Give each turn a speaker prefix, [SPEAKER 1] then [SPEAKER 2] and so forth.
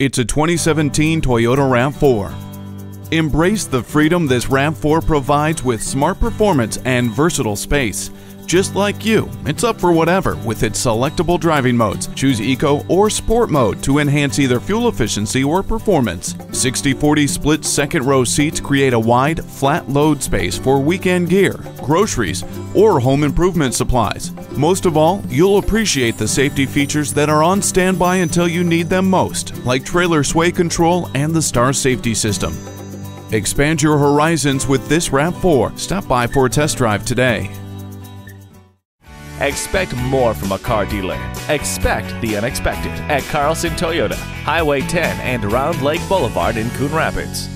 [SPEAKER 1] It's a 2017 Toyota RAV4. Embrace the freedom this RAV4 provides with smart performance and versatile space. Just like you, it's up for whatever with its selectable driving modes. Choose Eco or Sport mode to enhance either fuel efficiency or performance. 60-40 split second row seats create a wide, flat load space for weekend gear, groceries, or home improvement supplies. Most of all, you'll appreciate the safety features that are on standby until you need them most, like trailer sway control and the STAR safety system. Expand your horizons with this RAV4. Stop by for a test drive today.
[SPEAKER 2] Expect more from a car dealer. Expect the unexpected at Carlson Toyota, Highway 10 and Round Lake Boulevard in Coon Rapids.